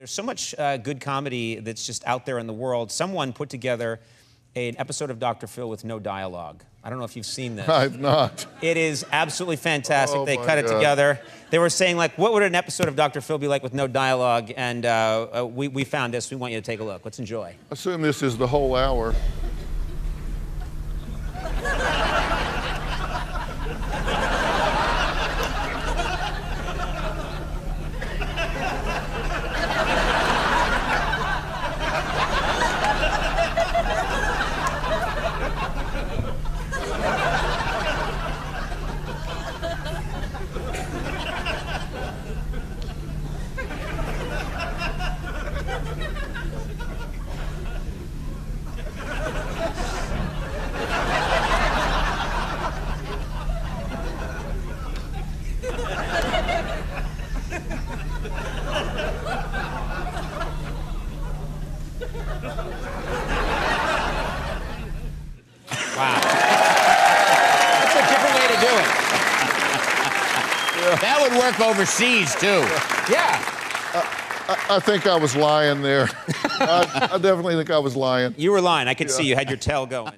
There's so much uh, good comedy that's just out there in the world. Someone put together an episode of Dr. Phil with no dialogue. I don't know if you've seen this. I've not. It is absolutely fantastic. Oh, they cut it God. together. They were saying, like, what would an episode of Dr. Phil be like with no dialogue? And uh, uh, we, we found this. We want you to take a look. Let's enjoy. Assume this is the whole hour. Wow. That's a different way to do it. That would work overseas too. Yeah. I, I think I was lying there. I, I definitely think I was lying. You were lying. I could see you had your tail going.